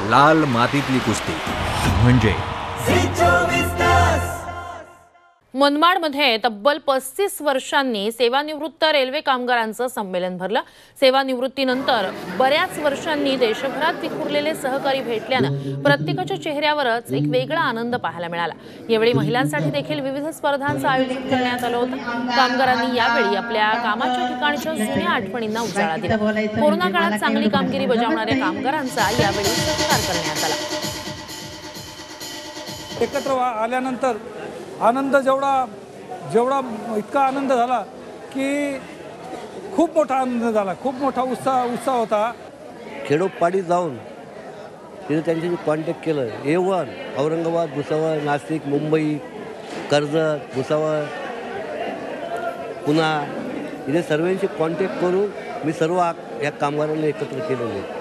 लाल मातीतली कुस्ती. म्हणजे मनमाडमध्ये तब्बल पस्तीस वर्षांनी सेवानिवृत्त रेल्वे कामगारांचं संमेलन भरलं. सेवानिवृत्तीनंतर बऱ्याच वर्षांनी देशभरात विखुरलेले सहकारी भेटल्यानं प्रत्येकाच्या चेहऱ्यावरच एक वेगळा आनंद पाहायला मिळाला. यावेळी महिलांसाठी देखील विविध स्पर्धांचं आयोजन करण्यात आलं होतं. कामगारांनी यावेळी आपल्या कामाच्या ठिकाणच्या जुन्या आठवणींना उजाळा दिला. कोरोना काळात चांगली कामगिरी बजावणाऱ्या कामगारांचा यावेळी सत्कार करण्यात आला. एकत्र आल्यानंतर आनंद जेवढा जेवढा इतका आनंद झाला की खूप मोठा आनंद झाला खूप मोठा उत्साह उत्साह होता. खेडोपाडी जाऊन तिथे त्यांच्याशी कॉन्टॅक्ट केलं ए वन औरंगाबाद भुसावळ नाशिक मुंबई कर्जत भुसावळ पुन्हा इथे सर्वांशी कॉन्टॅक्ट करून मी सर्व या कामगारांना एकत्र केलेले.